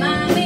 my